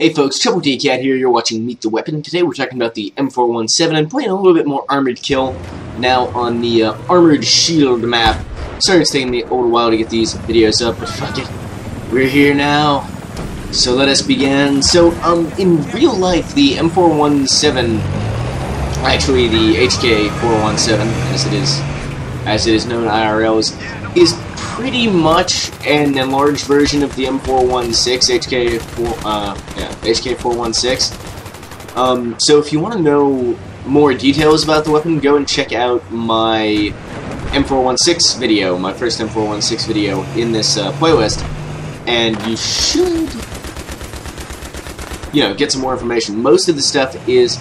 Hey folks, Trouble T Cat here, you're watching Meet the Weapon. Today we're talking about the M417 and playing a little bit more Armored Kill now on the uh, Armored Shield map. Sorry it's taking me a little while to get these videos up, but fuck it. We're here now. So let us begin. So, um, in real life, the M417, actually the HK417, as it is, as it is known IRL, is pretty much an enlarged version of the M416 HK4 uh, yeah HK416. Um, so if you want to know more details about the weapon, go and check out my M416 video, my first M416 video in this uh, playlist, and you should you know get some more information. Most of the stuff is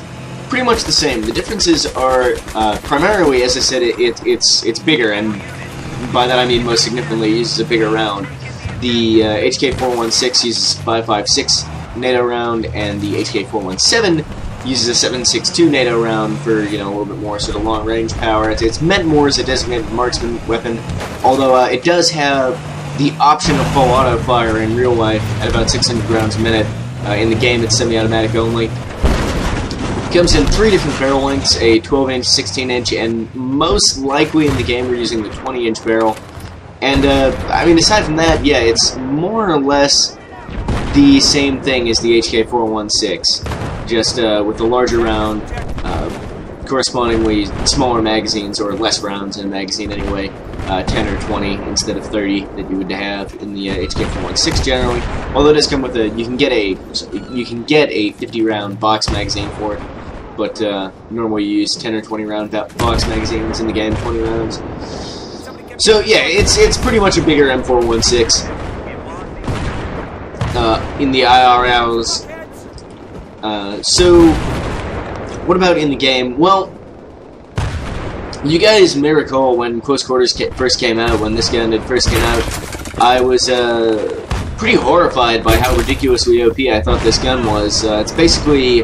pretty much the same. The differences are uh, primarily, as I said, it, it, it's it's bigger and by that I mean most significantly uses a bigger round. The uh, HK416 uses 556 NATO round, and the HK417 uses a 762 NATO round for you know a little bit more sort of long range power. It's, it's meant more as a designated marksman weapon, although uh, it does have the option of full auto fire in real life at about 600 rounds a minute. Uh, in the game, it's semi-automatic only comes in three different barrel lengths, a 12-inch, 16-inch, and most likely in the game we're using the 20-inch barrel. And, uh, I mean, aside from that, yeah, it's more or less the same thing as the HK416, just uh, with the larger round, uh, correspondingly smaller magazines, or less rounds in a magazine anyway, uh, 10 or 20 instead of 30 that you would have in the uh, HK416 generally. Although it does come with a, you can get a, you can get a 50 round box magazine for it but uh, normally you use 10 or 20 round box magazines in the game, 20 rounds. So yeah, it's it's pretty much a bigger M416 uh, in the IRLs. Uh, so what about in the game? Well, you guys may recall when Close Quarters first came out, when this gun first came out, I was uh, pretty horrified by how ridiculously OP I thought this gun was. Uh, it's basically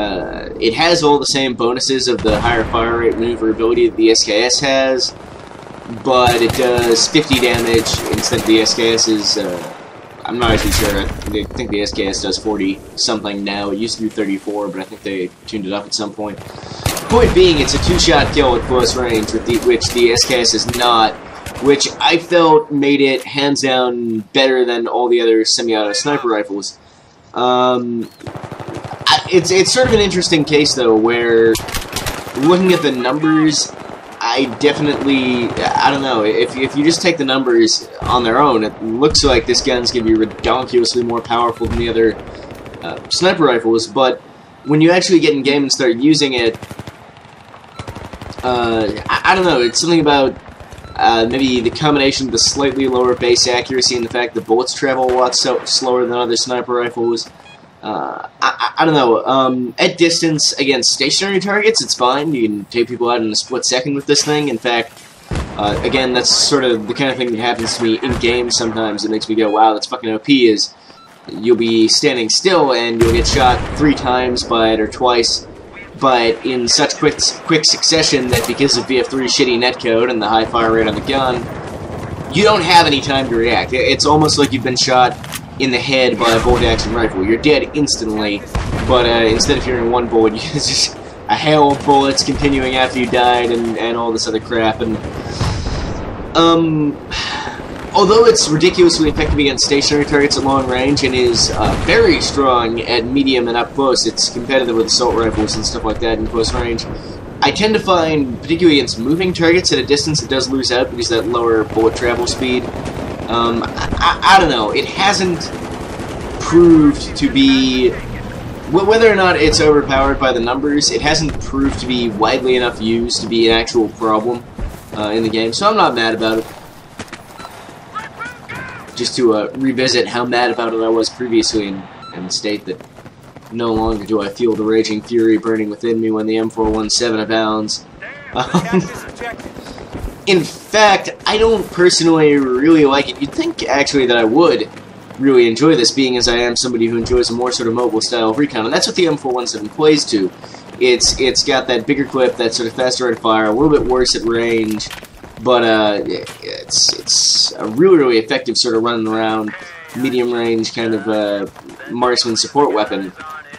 uh, it has all the same bonuses of the higher fire rate maneuverability that the SKS has, but it does 50 damage instead of the SKS's. Uh, I'm not actually sure. I think the SKS does 40 something now. It used to do 34, but I think they tuned it up at some point. Point being, it's a two-shot kill at close range, with the, which the SKS is not, which I felt made it hands down better than all the other semi-auto sniper rifles. Um, it's it's sort of an interesting case though, where looking at the numbers, I definitely I don't know if if you just take the numbers on their own, it looks like this gun's gonna be ridiculously more powerful than the other uh, sniper rifles. But when you actually get in game and start using it, uh, I, I, don't know. It's something about uh, maybe the combination of the slightly lower base accuracy and the fact the bullets travel a lot so slower than other sniper rifles. Uh, I, I, don't know. Um, at distance against stationary targets, it's fine. You can take people out in a split second with this thing. In fact, uh, again, that's sort of the kind of thing that happens to me in games sometimes. It makes me go, "Wow, that's fucking OP." Is you'll be standing still and you'll get shot three times by it or twice, but in such quick quick succession that because of BF3's shitty netcode and the high fire rate on the gun, you don't have any time to react. It's almost like you've been shot in the head by a bolt action rifle. You're dead instantly, but uh, instead of hearing one bullet, you just a hail of bullets continuing after you died and, and all this other crap. And um, although it's ridiculously effective against stationary targets at long range and is uh, very strong at medium and up close, it's competitive with assault rifles and stuff like that in close range. I tend to find, particularly against moving targets at a distance, it does lose out because that lower bullet travel speed. Um, I, I, don't know. It hasn't proved to be... Whether or not it's overpowered by the numbers, it hasn't proved to be widely enough used to be an actual problem uh, in the game, so I'm not mad about it. Just to uh, revisit how mad about it I was previously and, and state that no longer do I feel the raging fury burning within me when the M417 abounds. Um, in fact, I don't personally really like it. You'd think, actually, that I would really enjoy this, being as I am somebody who enjoys a more sort of mobile style of recon, and that's what the M417 plays to. It's It's got that bigger clip, that sort of faster rate of fire, a little bit worse at range, but uh, it's, it's a really, really effective sort of running around medium range kind of uh, marksman support weapon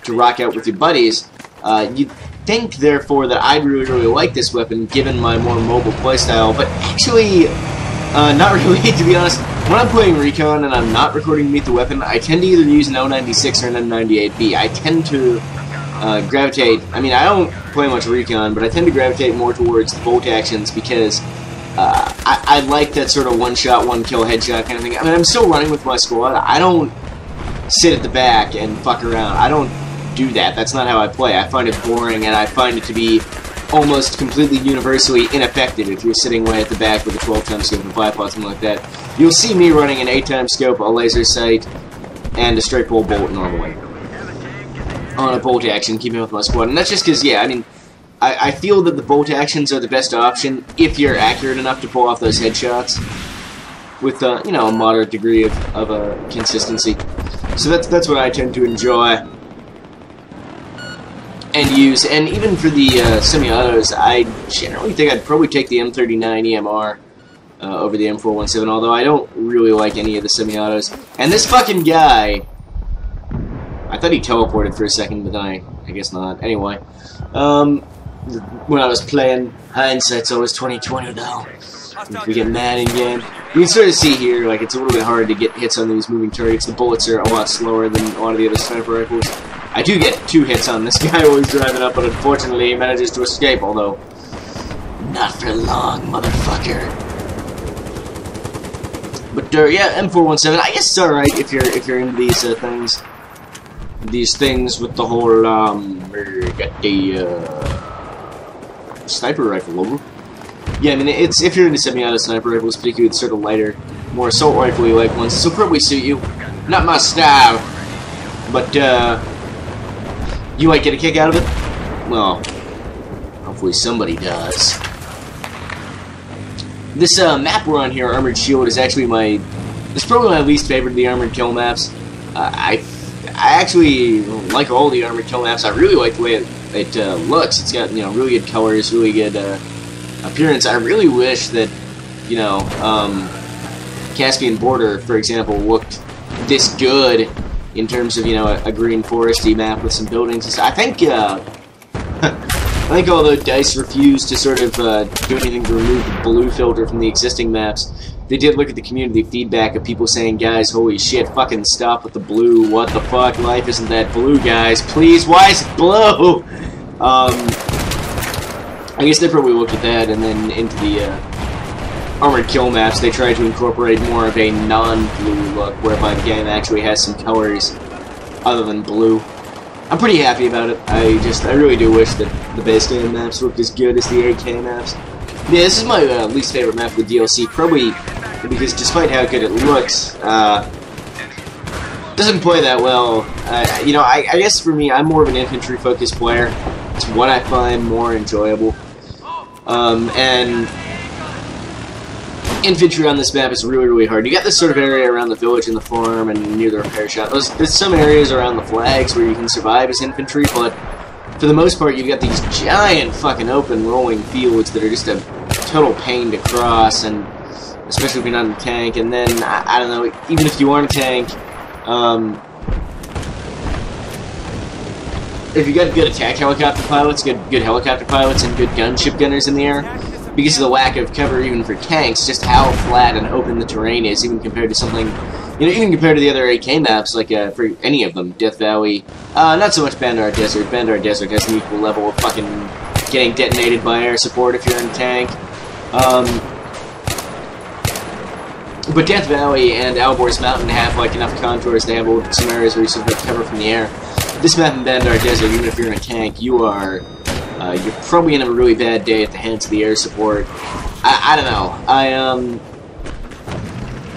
to rock out with your buddies, uh, you'd think, therefore, that I'd really, really like this weapon given my more mobile playstyle, but actually, uh, not really, to be honest. When I'm playing Recon and I'm not recording Meet the Weapon, I tend to either use an L96 or an M98B. I tend to uh, gravitate, I mean, I don't play much Recon, but I tend to gravitate more towards bolt actions because uh, I, I, like that sort of one-shot, one-kill headshot kind of thing. I mean, I'm still running with my squad. I don't sit at the back and fuck around. I don't do that. That's not how I play. I find it boring, and I find it to be almost completely universally ineffective if you're sitting way at the back with a 12-time scope and a 5 something like that. You'll see me running an 8-time scope, a laser sight, and a straight pull bolt normally. On a bolt action, keeping with my squad. And that's just because, yeah, I mean, I, I feel that the bolt actions are the best option if you're accurate enough to pull off those headshots with, uh, you know, a moderate degree of, of uh, consistency. So that's, that's what I tend to enjoy and use. And even for the uh, semi-autos, I generally think I'd probably take the M39 EMR uh, over the M417, although I don't really like any of the semi-autos. And this fucking guy... I thought he teleported for a second, but I, I guess not. Anyway, um, when I was playing, hindsight's always 2020 though. If we get mad in game. You can sort of see here, like, it's a little bit hard to get hits on these moving targets. The bullets are a lot slower than a lot of the other sniper rifles. I do get two hits on this guy while he's driving up, but unfortunately he manages to escape, although... Not for long, motherfucker. But, uh, yeah, M417, I guess it's alright if you're, if you're into these, uh, things. These things with the whole, um, the, uh, sniper rifle over. Yeah, I mean, it's, if you're into semi-auto sniper rifles, particularly sort of lighter, more assault rifle-like ones, will probably suit you. Not my style, but, uh, you might get a kick out of it? Well, hopefully somebody does. This uh, map we're on here, Armored Shield, is actually my... It's probably my least favorite of the Armored Kill maps. Uh, I I actually like all the Armored Kill maps. I really like the way it, it uh, looks. It's got, you know, really good colors, really good uh, appearance. I really wish that, you know, um, Caspian Border, for example, looked this good in terms of you know a, a green foresty map with some buildings. I think uh, I think although Dice refused to sort of uh, do anything to remove the blue filter from the existing maps, they did look at the community feedback of people saying, guys, holy shit, fucking stop with the blue, what the fuck, life isn't that blue, guys, please, why is it blue? Um, I guess they probably looked at that and then into the uh, Armored Kill maps, they try to incorporate more of a non-blue look, whereby the game actually has some colors other than blue. I'm pretty happy about it. I just, I really do wish that the base game maps looked as good as the AK maps. Yeah, this is my uh, least favorite map with DLC, probably because despite how good it looks, uh, doesn't play that well. Uh, you know, I, I guess for me, I'm more of an infantry-focused player. It's what I find more enjoyable. Um, and infantry on this map is really, really hard. You got this sort of area around the village and the farm and near the repair shop. There's, there's some areas around the flags where you can survive as infantry, but for the most part, you've got these giant fucking open rolling fields that are just a total pain to cross, and especially if you're not in a tank. And then, I, I don't know, even if you aren't a tank, um, if you got good attack helicopter pilots, good good helicopter pilots, and good gunship gunners in the air, because of the lack of cover even for tanks, just how flat and open the terrain is, even compared to something, you know, even compared to the other AK maps, like uh, for any of them, Death Valley, uh, not so much Bandar Desert. Bandar Desert has an equal level of fucking getting detonated by air support if you're in a tank. Um, but Death Valley and Alborz Mountain have like enough contours to have some areas where you can cover from the air. This map in Bandar Desert, even if you're in a tank, you are uh, you're probably gonna have a really bad day at the hands of the air support. I, I don't know. I um,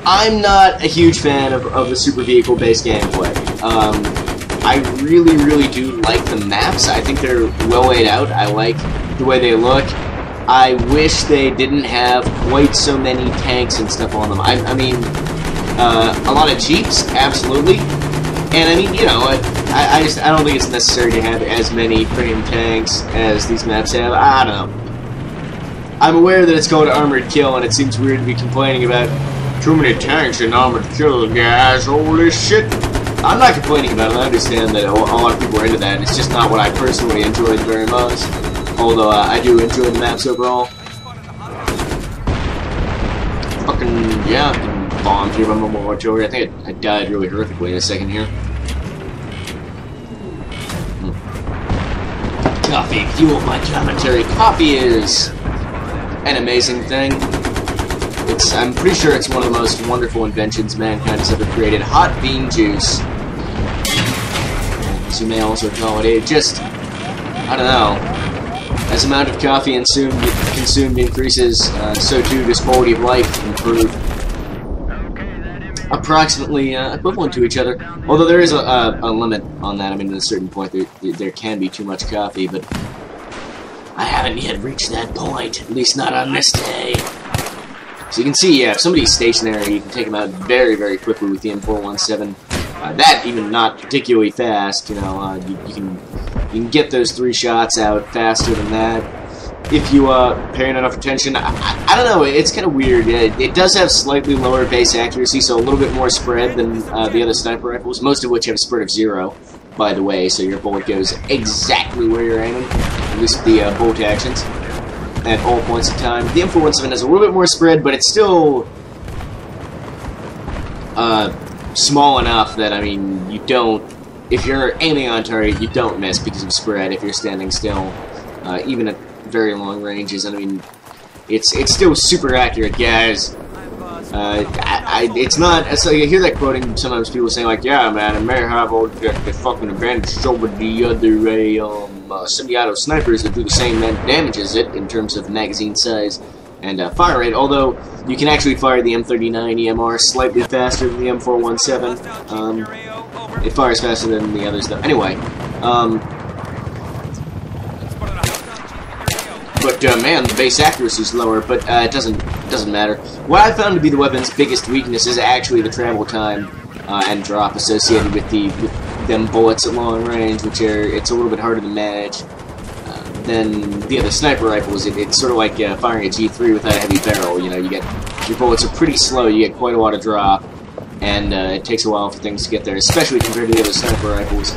I'm not a huge fan of, of the super vehicle based gameplay. Um, I really, really do like the maps. I think they're well laid out. I like the way they look. I wish they didn't have quite so many tanks and stuff on them. I, I mean, uh, a lot of jeeps, absolutely. And I mean, you know, I, I just I don't think it's necessary to have as many frame tanks as these maps have. I don't know. I'm aware that it's called Armored Kill, and it seems weird to be complaining about Too many tanks and armored killer guys. Holy shit! I'm not complaining about it. I understand that a lot of people are into that. It's just not what I personally enjoyed very much. Although uh, I do enjoy the maps overall. Fucking yeah, bombed here by my artillery. I think I, I died really horrifically in a second here. Coffee fuel my commentary. Coffee is an amazing thing. It's I'm pretty sure it's one of the most wonderful inventions mankind has ever created. Hot bean juice. As you may also call it. It just I don't know. As amount of coffee consumed, consumed increases, uh, so too does quality of life improve. Approximately uh, equivalent to each other. Although there is a, a, a, limit on that. I mean, at a certain point, there, there can be too much coffee, but I haven't yet reached that point. At least not on this day. So you can see, yeah, if somebody's stationary, you can take them out very, very quickly with the M417. Uh, that, even not particularly fast, you know, uh, you, you, can you can get those three shots out faster than that if you uh, paying enough attention. I, I, don't know, it's kind of weird. It, it, does have slightly lower base accuracy, so a little bit more spread than uh, the other sniper rifles, most of which have a spread of zero, by the way, so your bullet goes exactly where you're aiming, at least the uh, bolt actions, at all points in time. The M417 has a little bit more spread, but it's still uh, small enough that, I mean, you don't if you're aiming on target, you don't miss because of spread if you're standing still, uh, even at very long ranges. And I mean, it's it's still super accurate, guys. Uh, I, I, it's not. So you hear that quoting sometimes people saying like, "Yeah, man, it may have all the, the fucking advantage over the other uh, um, uh, semi-auto snipers that do the same damage as it in terms of magazine size and uh, fire rate." Although you can actually fire the M39 EMR slightly faster than the M417. Um, it fires faster than the others, though. Anyway, um, but uh, man, the base accuracy is lower, but uh, it doesn't doesn't matter. What I found to be the weapon's biggest weakness is actually the travel time uh, and drop associated with the with them bullets at long range, which are it's a little bit harder to manage uh, than the other sniper rifles. It, it's sort of like uh, firing a G3 without a heavy barrel. You know, you get your bullets are pretty slow. You get quite a lot of drop and uh, it takes a while for things to get there, especially compared to the other sniper rifles.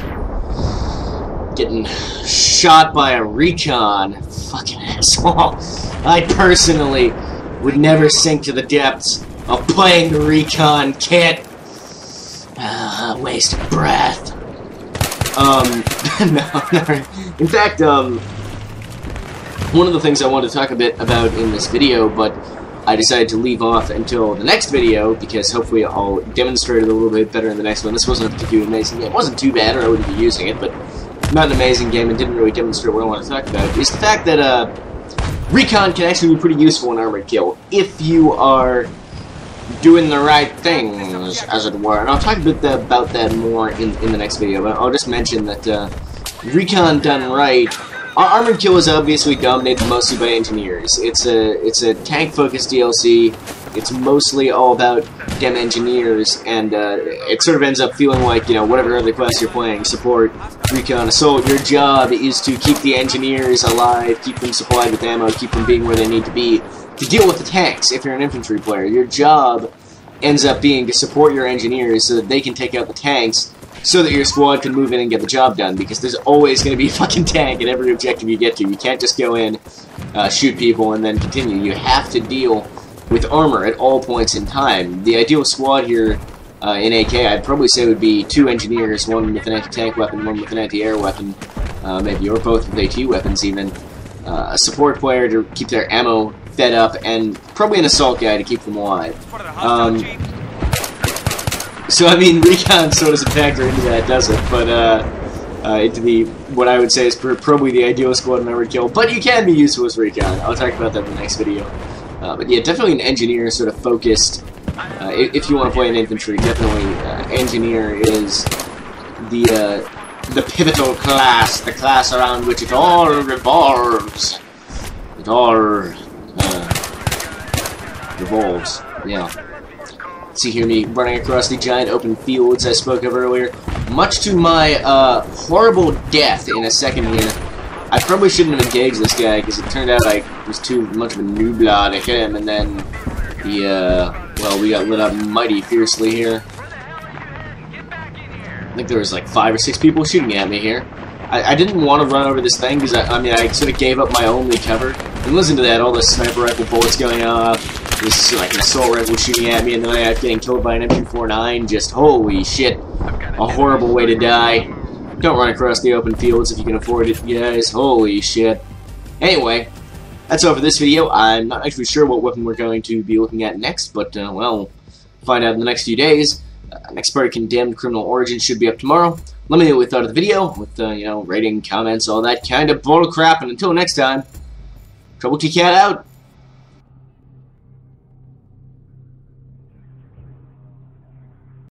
Getting shot by a recon, fucking asshole. I personally would never sink to the depths of playing the recon kit. Uh, waste of breath. Um, no, no. In fact, um, one of the things I wanted to talk a bit about in this video, but I decided to leave off until the next video because hopefully I'll demonstrate it a little bit better in the next one. This wasn't a particularly amazing game. It wasn't too bad or I wouldn't be using it, but not an amazing game and didn't really demonstrate what I want to talk about. Is the fact that uh, Recon can actually be pretty useful in Armored Kill if you are doing the right things, as it were. And I'll talk a bit about that more in, in the next video, but I'll just mention that uh, Recon done right our Armored Kill is obviously dominated mostly by engineers. It's a it's a tank-focused DLC. It's mostly all about dem engineers, and uh, it sort of ends up feeling like, you know, whatever other class you're playing, support, recon, assault, your job is to keep the engineers alive, keep them supplied with ammo, keep them being where they need to be, to deal with the tanks if you're an infantry player. Your job ends up being to support your engineers so that they can take out the tanks so that your squad can move in and get the job done, because there's always going to be a fucking tank in every objective you get to. You can't just go in, uh, shoot people, and then continue. You have to deal with armor at all points in time. The ideal squad here uh, in AK, I'd probably say would be two engineers, one with an anti-tank weapon, one with an anti-air weapon, uh, maybe, or both with AT weapons even. Uh, a support player to keep their ammo fed up, and probably an assault guy to keep them alive. Um, so I mean, recon sort of doesn't factor into that, does it? But uh, uh, into the what I would say is probably the ideal squad Armored Kill. But you can be useful as recon. I'll talk about that in the next video. Uh, but yeah, definitely an engineer sort of focused. Uh, if you want to play an infantry, definitely uh, engineer is the uh, the pivotal class, the class around which it all revolves. It all revolves. Yeah see here me running across the giant open fields I spoke of earlier. Much to my uh, horrible death in a second here. I probably shouldn't have engaged this guy because it turned out I was too much of a noobla to hit him, and then the uh, Well, we got lit up mighty fiercely here. I think there was like five or six people shooting at me here. I, I didn't want to run over this thing because I, I mean I sort of gave up my only cover. And listen to that, all the sniper rifle bullets going off. This like an assault rifle shooting at me, and then I have getting killed by an M249. Just holy shit, a horrible way to die. Don't run across the open fields if you can afford it, guys. Holy shit. Anyway, that's all for this video. I'm not actually sure what weapon we're going to be looking at next, but, uh, well, find out in the next few days. Uh, next part of Condemned Criminal Origins should be up tomorrow. Let me know what you thought of the video, with, uh, you know, rating, comments, all that kind of bull crap, and until next time, Trouble T Cat out!